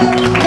Gracias.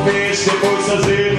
Sorvete, depois